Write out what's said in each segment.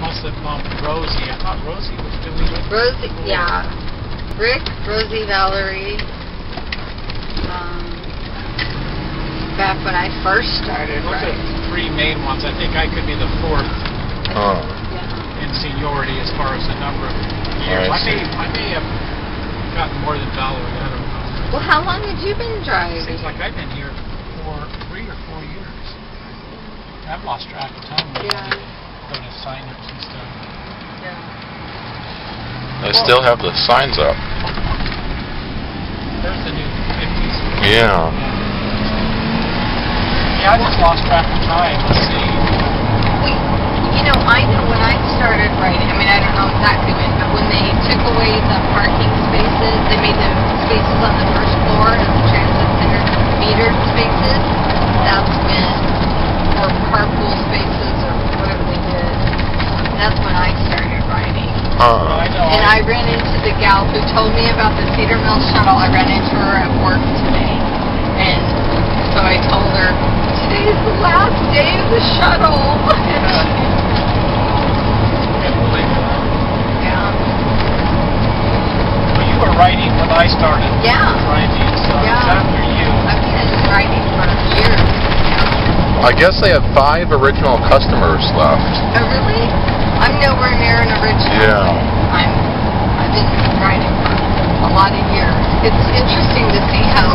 must have bumped Rosie. I thought Rosie was doing it. Rosie, yeah. Rick, Rosie, Valerie. Um, back when I first started, Those are right? the three main ones. I think I could be the fourth Oh. Yeah. in seniority as far as the number of years. I I, may. I may have gotten more than Valerie. I don't know. Well, how long had you been driving? Seems like I've been here for three or four years. I've lost track of time. Yeah. I Go to sign-ups and stuff. Yeah. They still have the signs up. There's the new 50s. Yeah. Yeah, I just lost track of time. Let's see. We, you know, I know when I started writing, I mean, I don't know exactly when, but when they took away the parking spaces, they made the spaces on the first floor as the transit center metered spaces. That's when, or carpool spaces or whatever they did. That's when I started writing. Uh, I know. And I ran into the gal who told me about the Cedar Mill shuttle. I ran into her at work today. And so I told her, today's the last day of the shuttle. can't believe it. yeah. Well, you were writing when I started Yeah. writing, so Yeah. after you. I've been writing for years. Yeah. I guess they have five original customers left. Oh, really? I'm nowhere near an original. Yeah. I'm, I've been writing for a lot of years. It's interesting to see how,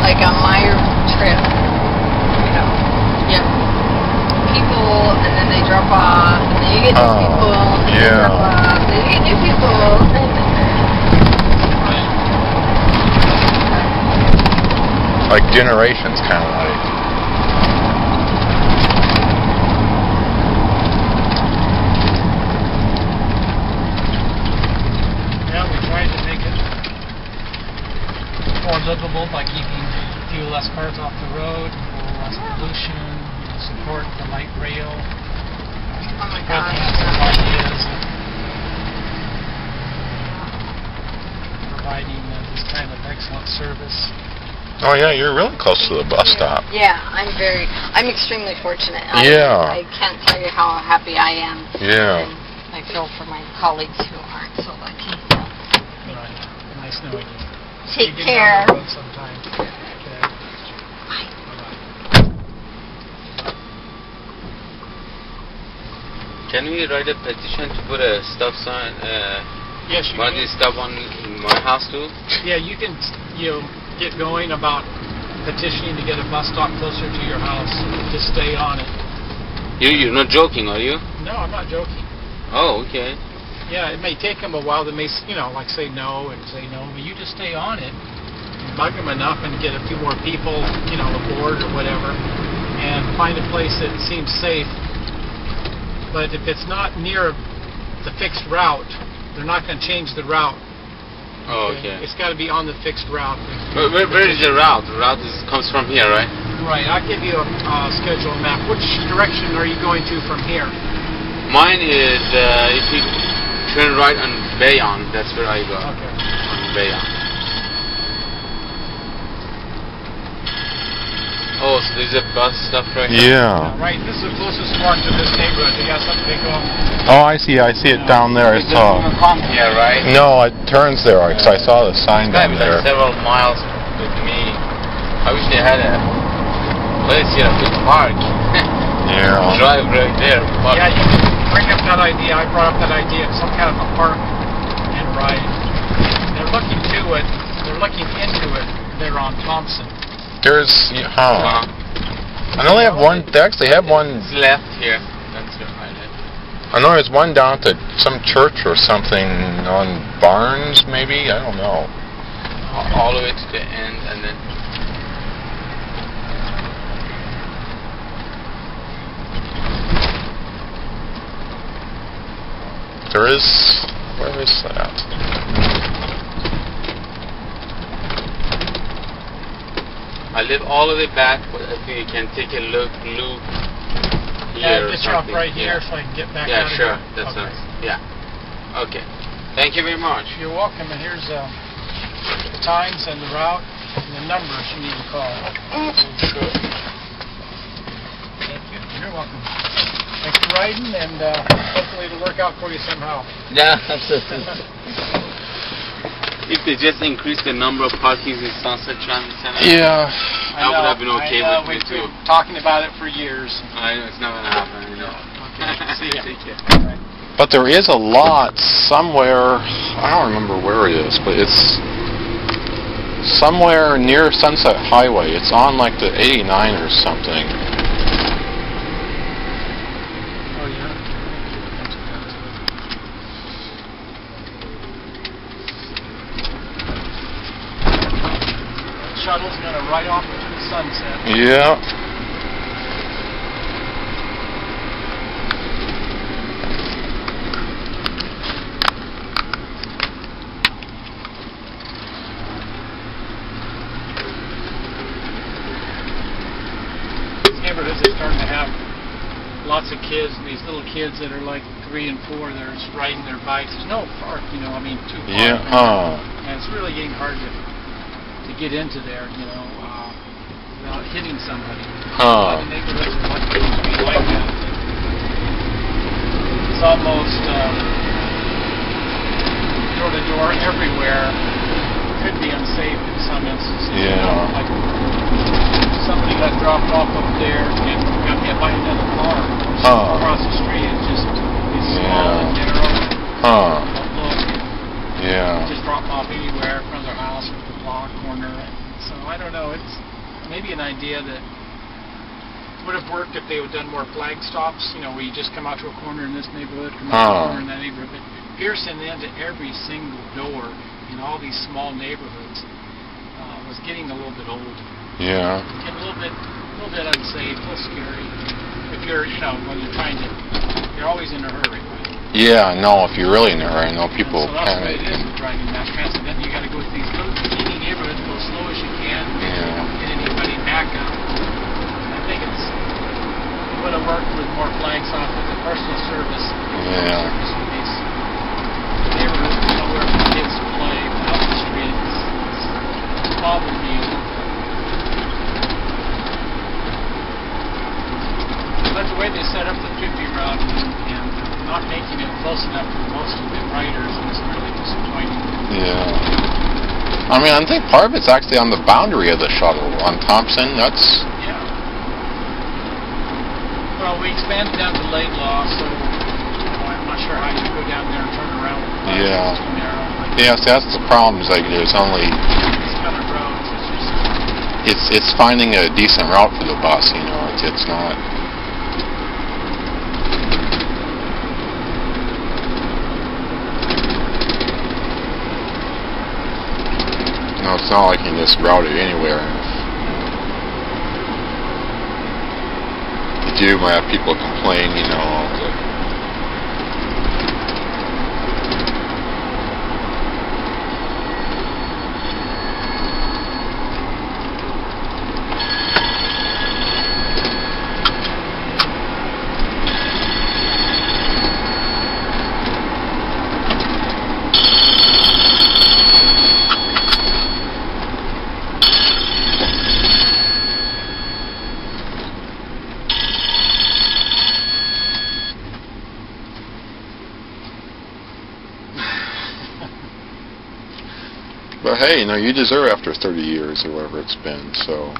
like on my trip, you know, you have people and then they drop off, and then you get new Oh, people, and then yeah. they drop off, then you get new people. Like generations, kind of like. Yeah, we tried to make it more livable by keeping a few less cars off the road, a little less pollution, support the light rail. Oh my Got gosh. some ideas providing uh, this kind of excellent service. Oh yeah, you're really close to the bus stop. Yeah, I'm very, I'm extremely fortunate. I, Yeah. I can't tell you how happy I am. Yeah. And I feel for my colleagues who aren't so lucky. Right. Nice knowing you. Take You care. have a road sometime. Okay. Bye. Can we write a petition to put a stop sign, uh, Yes, you one can. is stop on my house too? Yeah, you can, you know, get going about petitioning to get a bus stop closer to your house. Just stay on it. You, you're not joking, are you? No, I'm not joking. Oh, okay. Yeah, it may take them a while. They may, you know, like say no and say no, but you just stay on it, and bug them enough, and get a few more people, you know, aboard or whatever, and find a place that seems safe. But if it's not near the fixed route, they're not going to change the route. Oh, okay. It's got to be on the fixed route. Where, where, where is the route? The route is, comes from here, right? Right. I'll give you a uh, schedule map. Which direction are you going to from here? Mine is, uh, if you turn right on Bayonne, that's where I go. Okay. On Bayonne. Oh, so there's a bus stop right here? Yeah. Right. This is the closest park to this neighborhood. They got something big on. Oh, I see. I see it down there. I It saw. doesn't come here, right? No, it turns there because I saw the sign It's down like there. several miles with me. I wish they had a place here to the park. Yeah. Drive right there. Park. Yeah, you can bring up that idea. I brought up that idea of some kind of a park and ride. They're looking to it. They're looking into it. They're on Thompson. There's. Huh. Uh, I know they have one. They actually have one. it's left here. That's where I live. I know there's one down at some church or something on Barnes, maybe. I don't know. All- All the way to the end, and then There is. Where is that? I live all the way back. But I think you can take a look, loop Yeah, here. get you up right here Yeah. so I can get back Yeah, out sure. here. That's okay. nice. Yeah. Okay. Thank you very much. You're welcome. And here's uh, the times and the route and the numbers you need to call. Sure. Thank you. You're welcome. Thanks for riding, and uh, hopefully it'll work out for you somehow. Yeah, If they just increase the number of parkings in Sunset Transit Center, Yeah. I would have been okay I know, with it we've too. been talking about it for years. I know it's not gonna happen. You know. Okay, see ya. Take care. But there is a lot somewhere, I don't remember where it is, but it's somewhere near Sunset Highway. It's on like the 89 or something. Oh, yeah. Shuttle's gonna ride off into the sunset. Yeah. Neighborhoods are starting to have lots of kids, and these little kids that are like three and four, they're just riding their bikes. There's no park, you know, I mean, too far. Yeah. Huh. And it's really getting hard to to get into there, you know, uh, hitting somebody. Huh. of neighborhoods are like, to be like that. It's almost uh, door to door everywhere. Could be unsafe in some instances. you Yeah. know, Like somebody got dropped off up there and got hit by another car Huh. across the street. It's just it's small Yeah. and narrow. Huh. Yeah. Just drop off anywhere in front of their house or the block corner. So I don't know. It's maybe an idea that would have worked if they would done more flag stops. You know, where you just come out to a corner in this neighborhood, come out to a corner in that neighborhood. But piercing into every single door in all these small neighborhoods uh, was getting a little bit old. Yeah. Getting a little bit, a little bit unsafe, a little scary. If you're, you know, when you're trying to, you're always in a hurry. Right? Yeah, no, if you're really in a hurry, I know people and so that's what it is with driving mass transit. Then you got to go to these little teeny neighborhoods, go as slow as you can, Yeah. don't get anybody back up. I think it's it would have worked with more flags off with the personal service. Yeah. Service in these neighborhoods, you know, where kids play out the street. It's, bothered me a little bit. But the way they set up the 50 route and, not making it close enough for most of the riders is really disappointing. Yeah. I mean, I think part of it's actually on the boundary of the shuttle on Thompson. That's. Well, we expanded down to Laidlaw, so you know, I'm not sure how you go down there and turn around. Yeah. Narrow. Like, yeah. See, that's the problem. Is like there's only These kind of roads, it's just it's it's finding a decent route for the bus. You know, it's it's not. No, it's not like you can just route it anywhere. Do, might have people complain. You know. that- But hey, you know, you deserve after 30 years or whatever it's been. So.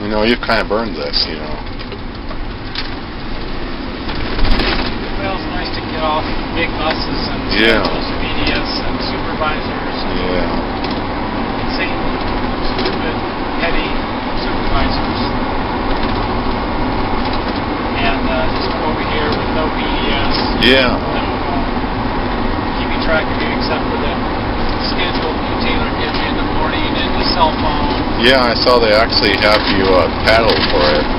You know, you've kind of burned this, you know. well, it's nice to get off big buses and Yeah. those medias and supervisors and Yeah. insane, stupid, petty supervisors. And uh, just come over here with no BES. Yeah. keeping track of you except for the schedule you Taylor gives you in the morning and the cell phone. Yeah, I saw they actually have you uh, paddle for it.